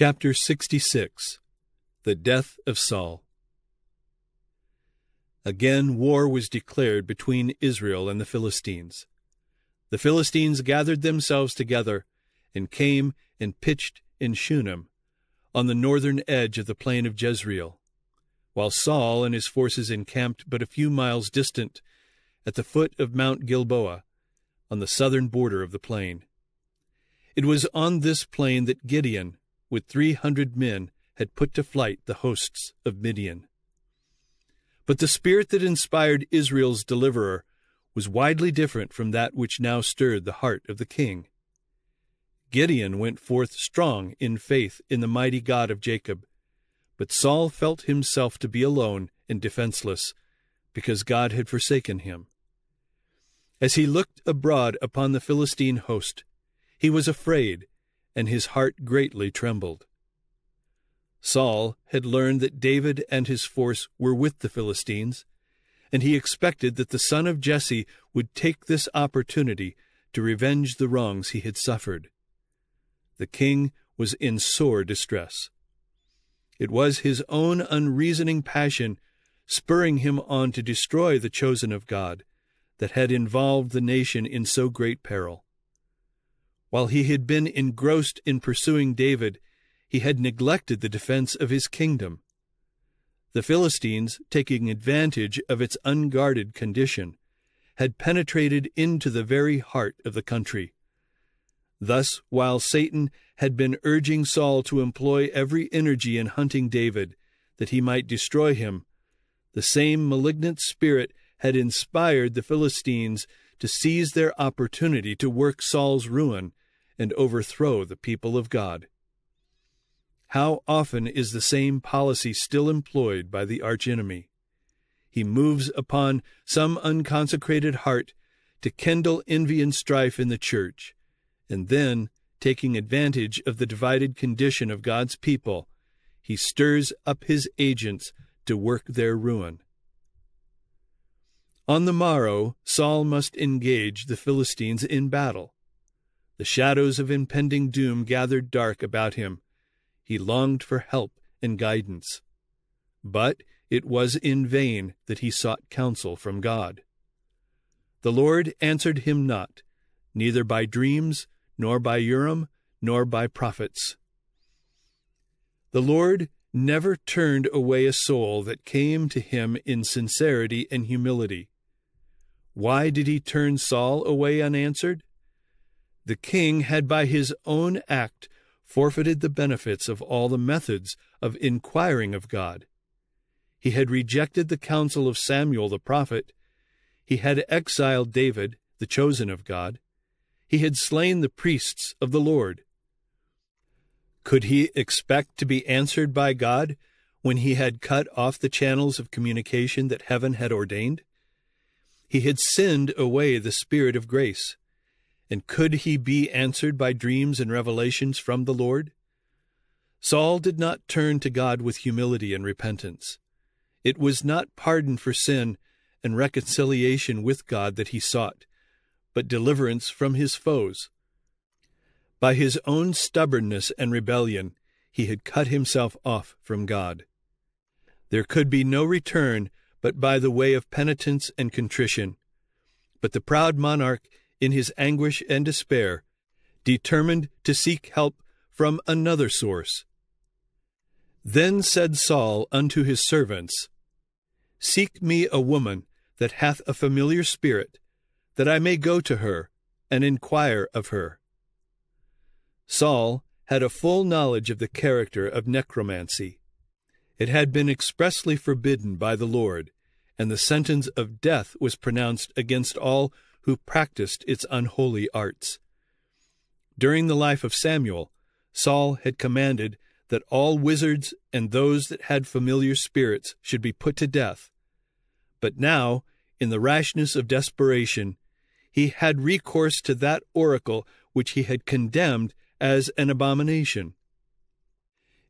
Chapter 66 The Death of Saul Again war was declared between Israel and the Philistines. The Philistines gathered themselves together and came and pitched in Shunem, on the northern edge of the plain of Jezreel, while Saul and his forces encamped but a few miles distant at the foot of Mount Gilboa, on the southern border of the plain. It was on this plain that Gideon, with three hundred men, had put to flight the hosts of Midian. But the spirit that inspired Israel's deliverer was widely different from that which now stirred the heart of the king. Gideon went forth strong in faith in the mighty God of Jacob, but Saul felt himself to be alone and defenseless, because God had forsaken him. As he looked abroad upon the Philistine host, he was afraid, and his heart greatly trembled. Saul had learned that David and his force were with the Philistines, and he expected that the son of Jesse would take this opportunity to revenge the wrongs he had suffered. The king was in sore distress. It was his own unreasoning passion spurring him on to destroy the chosen of God that had involved the nation in so great peril. While he had been engrossed in pursuing David, he had neglected the defense of his kingdom. The Philistines, taking advantage of its unguarded condition, had penetrated into the very heart of the country. Thus, while Satan had been urging Saul to employ every energy in hunting David, that he might destroy him, the same malignant spirit had inspired the Philistines to seize their opportunity to work Saul's ruin and overthrow the people of God. How often is the same policy still employed by the archenemy? He moves upon some unconsecrated heart to kindle envy and strife in the church, and then, taking advantage of the divided condition of God's people, he stirs up his agents to work their ruin. On the morrow, Saul must engage the Philistines in battle. The shadows of impending doom gathered dark about him. He longed for help and guidance. But it was in vain that he sought counsel from God. The Lord answered him not, neither by dreams, nor by Urim, nor by prophets. The Lord never turned away a soul that came to him in sincerity and humility. Why did he turn Saul away unanswered? The king had by his own act forfeited the benefits of all the methods of inquiring of God. He had rejected the counsel of Samuel the prophet. He had exiled David, the chosen of God. He had slain the priests of the Lord. Could he expect to be answered by God when he had cut off the channels of communication that heaven had ordained? He had sinned away the Spirit of grace. And could he be answered by dreams and revelations from the Lord? Saul did not turn to God with humility and repentance. It was not pardon for sin and reconciliation with God that he sought, but deliverance from his foes. By his own stubbornness and rebellion, he had cut himself off from God. There could be no return but by the way of penitence and contrition. But the proud monarch, in his anguish and despair, determined to seek help from another source. Then said Saul unto his servants, Seek me a woman that hath a familiar spirit, that I may go to her and inquire of her. Saul had a full knowledge of the character of necromancy. It had been expressly forbidden by the Lord, and the sentence of death was pronounced against all who practiced its unholy arts. During the life of Samuel, Saul had commanded that all wizards and those that had familiar spirits should be put to death. But now, in the rashness of desperation, he had recourse to that oracle which he had condemned as an abomination.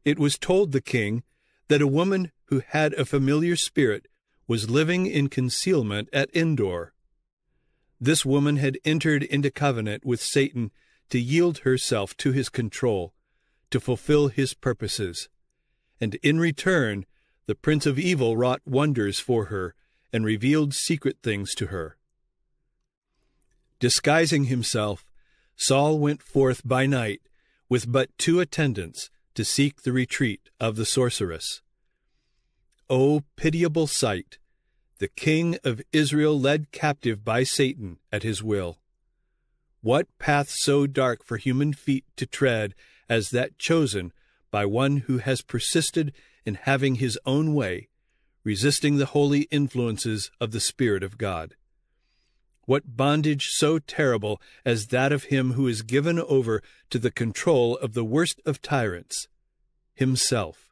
It was told the king that a woman who had a familiar spirit was living in concealment at Endor. This woman had entered into covenant with Satan to yield herself to his control, to fulfill his purposes. And in return, the prince of evil wrought wonders for her and revealed secret things to her. Disguising himself, Saul went forth by night with but two attendants to seek the retreat of the sorceress. O pitiable sight! The king of Israel led captive by Satan at his will. What path so dark for human feet to tread as that chosen by one who has persisted in having his own way, resisting the holy influences of the Spirit of God? What bondage so terrible as that of him who is given over to the control of the worst of tyrants, himself?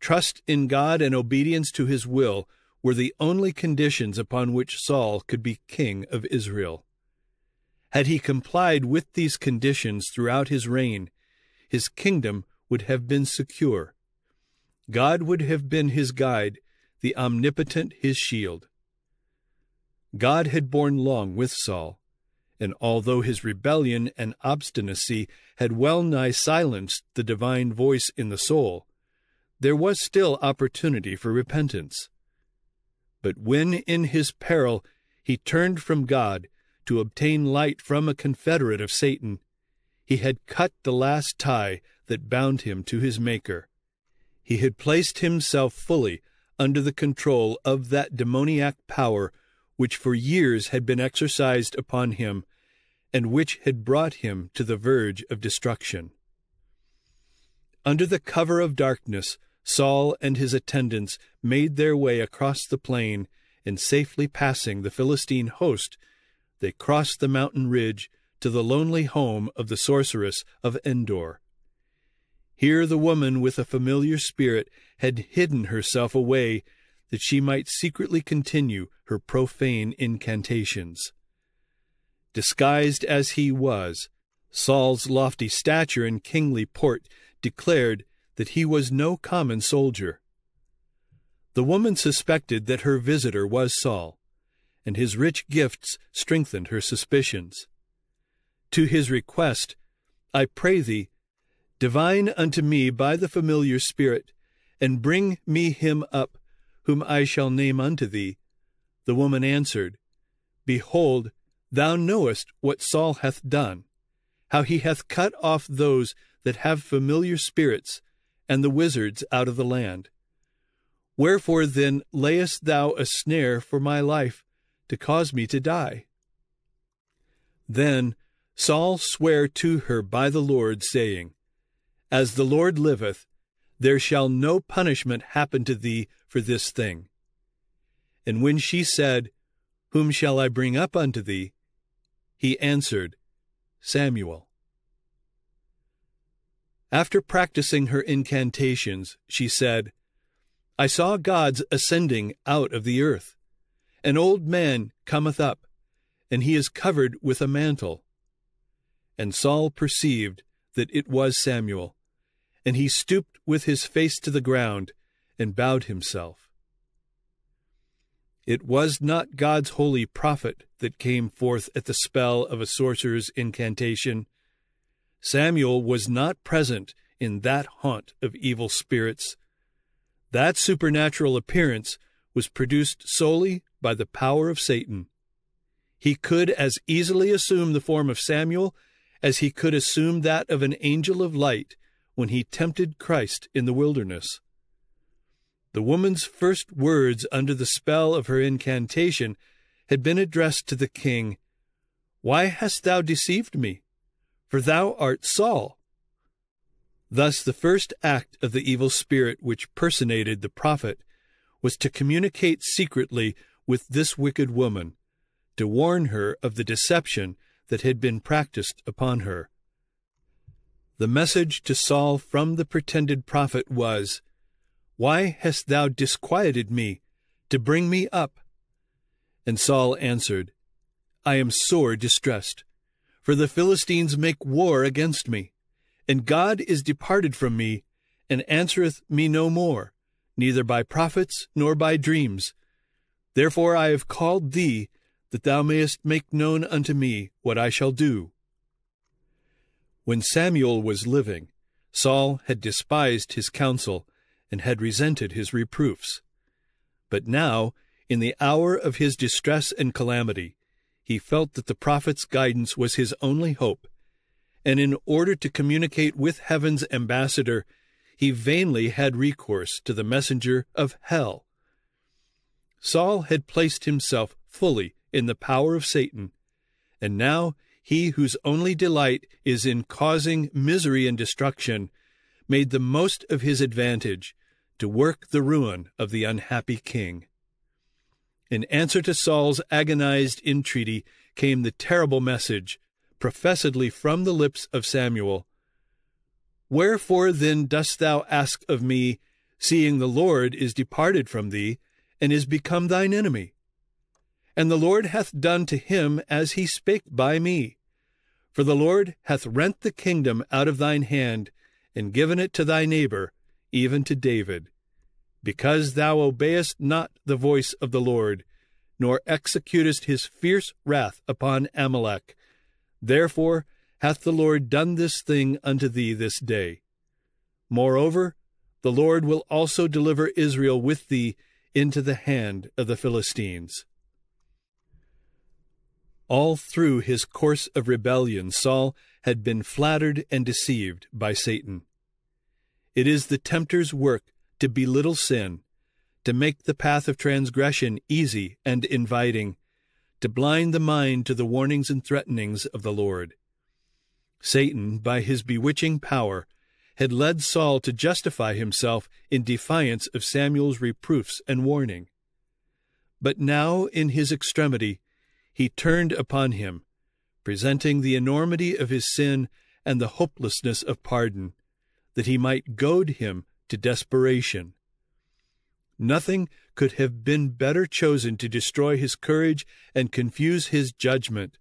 Trust in God and obedience to his will were the only conditions upon which Saul could be king of Israel. Had he complied with these conditions throughout his reign, his kingdom would have been secure. God would have been his guide, the omnipotent his shield. God had borne long with Saul, and although his rebellion and obstinacy had well nigh silenced the divine voice in the soul, there was still opportunity for repentance. But when in his peril he turned from God to obtain light from a confederate of Satan, he had cut the last tie that bound him to his Maker. He had placed himself fully under the control of that demoniac power which for years had been exercised upon him and which had brought him to the verge of destruction. Under the cover of darkness, Saul and his attendants made their way across the plain, and safely passing the Philistine host, they crossed the mountain ridge to the lonely home of the sorceress of Endor. Here the woman with a familiar spirit had hidden herself away that she might secretly continue her profane incantations. Disguised as he was, Saul's lofty stature and kingly port declared that he was no common soldier. The woman suspected that her visitor was Saul, and his rich gifts strengthened her suspicions. To his request, I pray thee, divine unto me by the familiar Spirit, and bring me him up, whom I shall name unto thee. The woman answered, Behold, thou knowest what Saul hath done, how he hath cut off those that have familiar spirits, and the wizards out of the land. Wherefore then layest thou a snare for my life, to cause me to die? Then Saul sware to her by the Lord, saying, As the Lord liveth, there shall no punishment happen to thee for this thing. And when she said, Whom shall I bring up unto thee? He answered, Samuel. After practicing her incantations, she said, I saw gods ascending out of the earth. An old man cometh up, and he is covered with a mantle. And Saul perceived that it was Samuel, and he stooped with his face to the ground and bowed himself. It was not God's holy prophet that came forth at the spell of a sorcerer's incantation, Samuel was not present in that haunt of evil spirits. That supernatural appearance was produced solely by the power of Satan. He could as easily assume the form of Samuel as he could assume that of an angel of light when he tempted Christ in the wilderness. The woman's first words under the spell of her incantation had been addressed to the king Why hast thou deceived me? for thou art Saul. Thus, the first act of the evil spirit which personated the prophet was to communicate secretly with this wicked woman, to warn her of the deception that had been practiced upon her. The message to Saul from the pretended prophet was, Why hast thou disquieted me, to bring me up? And Saul answered, I am sore distressed for the Philistines make war against me. And God is departed from me, and answereth me no more, neither by prophets nor by dreams. Therefore I have called thee, that thou mayest make known unto me what I shall do. When Samuel was living, Saul had despised his counsel and had resented his reproofs. But now, in the hour of his distress and calamity, he felt that the prophet's guidance was his only hope, and in order to communicate with heaven's ambassador, he vainly had recourse to the messenger of hell. Saul had placed himself fully in the power of Satan, and now he whose only delight is in causing misery and destruction made the most of his advantage to work the ruin of the unhappy king. In answer to Saul's agonized entreaty came the terrible message, professedly from the lips of Samuel Wherefore then dost thou ask of me, seeing the Lord is departed from thee, and is become thine enemy? And the Lord hath done to him as he spake by me. For the Lord hath rent the kingdom out of thine hand, and given it to thy neighbor, even to David. Because thou obeyest not the voice of the Lord, nor executest his fierce wrath upon Amalek, therefore hath the Lord done this thing unto thee this day. Moreover, the Lord will also deliver Israel with thee into the hand of the Philistines. All through his course of rebellion, Saul had been flattered and deceived by Satan. It is the tempter's work to belittle sin, to make the path of transgression easy and inviting, to blind the mind to the warnings and threatenings of the Lord. Satan, by his bewitching power, had led Saul to justify himself in defiance of Samuel's reproofs and warning. But now, in his extremity, he turned upon him, presenting the enormity of his sin and the hopelessness of pardon, that he might goad him to desperation. Nothing could have been better chosen to destroy his courage and confuse his judgment,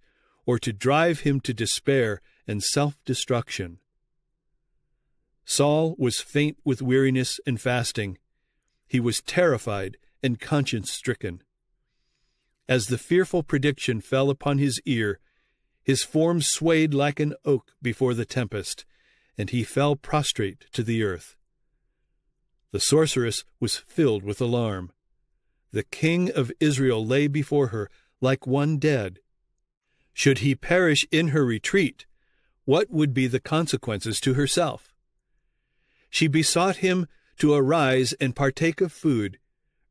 or to drive him to despair and self destruction. Saul was faint with weariness and fasting. He was terrified and conscience stricken. As the fearful prediction fell upon his ear, his form swayed like an oak before the tempest, and he fell prostrate to the earth. The sorceress was filled with alarm. The king of Israel lay before her like one dead. Should he perish in her retreat, what would be the consequences to herself? She besought him to arise and partake of food,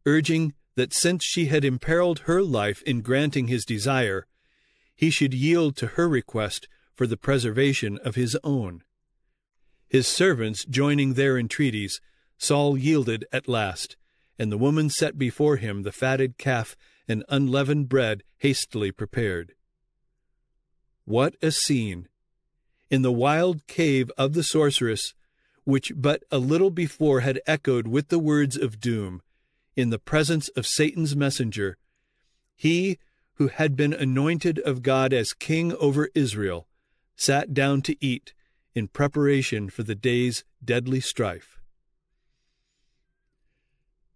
urging that since she had imperiled her life in granting his desire, he should yield to her request for the preservation of his own. His servants joining their entreaties, Saul yielded at last, and the woman set before him the fatted calf and unleavened bread hastily prepared. What a scene! In the wild cave of the sorceress, which but a little before had echoed with the words of doom, in the presence of Satan's messenger, he who had been anointed of God as king over Israel sat down to eat in preparation for the day's deadly strife.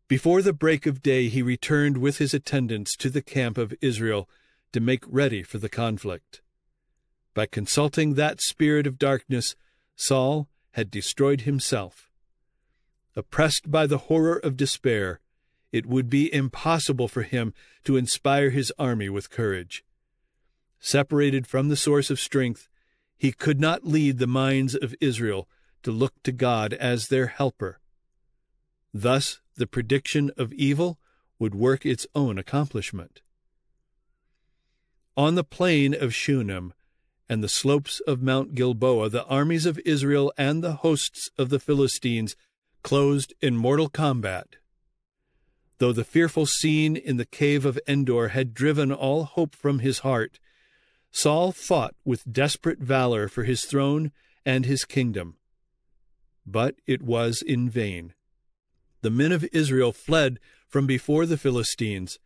Before the break of day, he returned with his attendants to the camp of Israel to make ready for the conflict. By consulting that spirit of darkness, Saul had destroyed himself. Oppressed by the horror of despair, it would be impossible for him to inspire his army with courage. Separated from the source of strength, he could not lead the minds of Israel to look to God as their helper. Thus the prediction of evil would work its own accomplishment. On the plain of Shunem and the slopes of Mount Gilboa, the armies of Israel and the hosts of the Philistines closed in mortal combat. Though the fearful scene in the cave of Endor had driven all hope from his heart, Saul fought with desperate valor for his throne and his kingdom. But it was in vain the men of Israel fled from before the Philistines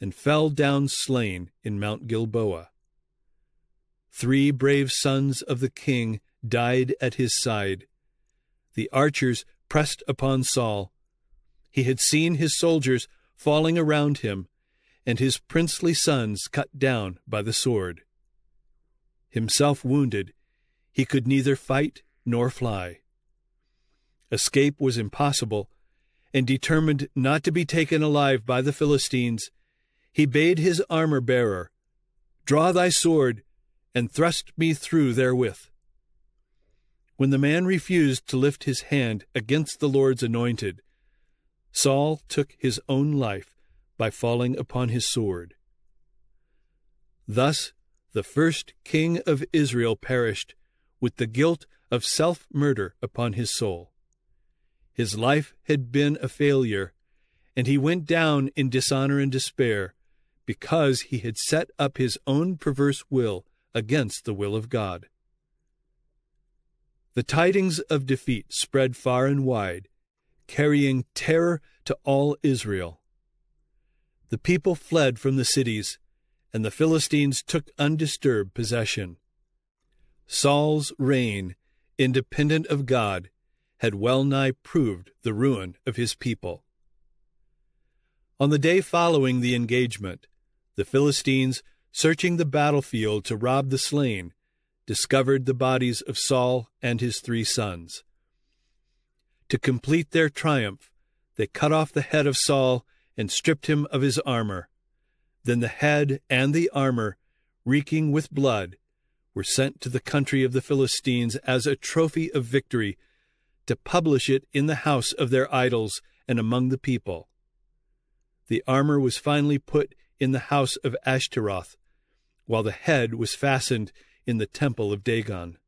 and fell down slain in Mount Gilboa. Three brave sons of the king died at his side. The archers pressed upon Saul. He had seen his soldiers falling around him, and his princely sons cut down by the sword. Himself wounded, he could neither fight nor fly. Escape was impossible, and determined not to be taken alive by the Philistines, he bade his armor bearer, Draw thy sword, and thrust me through therewith. When the man refused to lift his hand against the Lord's anointed, Saul took his own life by falling upon his sword. Thus the first king of Israel perished with the guilt of self murder upon his soul. His life had been a failure, and he went down in dishonor and despair because he had set up his own perverse will against the will of God. The tidings of defeat spread far and wide, carrying terror to all Israel. The people fled from the cities, and the Philistines took undisturbed possession. Saul's reign, independent of God, had well nigh proved the ruin of his people. On the day following the engagement, the Philistines, searching the battlefield to rob the slain, discovered the bodies of Saul and his three sons. To complete their triumph, they cut off the head of Saul and stripped him of his armor. Then the head and the armor, reeking with blood, were sent to the country of the Philistines as a trophy of victory, to publish it in the house of their idols and among the people. The armor was finally put in the house of Ashtaroth, while the head was fastened in the temple of Dagon.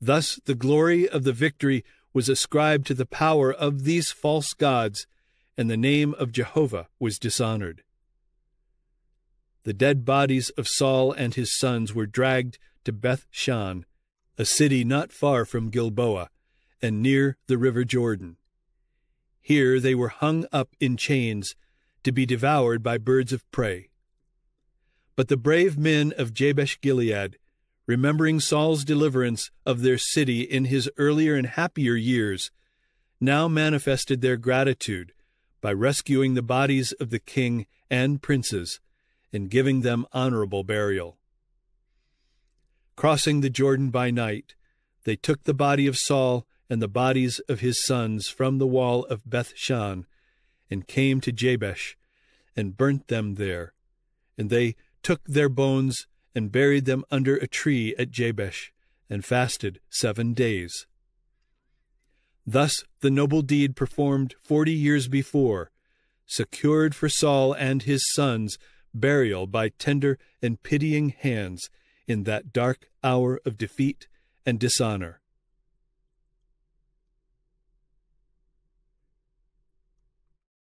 Thus the glory of the victory was ascribed to the power of these false gods, and the name of Jehovah was dishonored. The dead bodies of Saul and his sons were dragged to Beth Shan, a city not far from Gilboa, and near the river Jordan. Here they were hung up in chains to be devoured by birds of prey. But the brave men of Jabesh Gilead, remembering Saul's deliverance of their city in his earlier and happier years, now manifested their gratitude by rescuing the bodies of the king and princes and giving them honorable burial. Crossing the Jordan by night, they took the body of Saul and the bodies of his sons from the wall of Beth Shan and came to Jabesh and burnt them there. And they took their bones and buried them under a tree at Jabesh and fasted seven days. Thus the noble deed performed forty years before secured for Saul and his sons burial by tender and pitying hands in that dark hour of defeat and dishonor.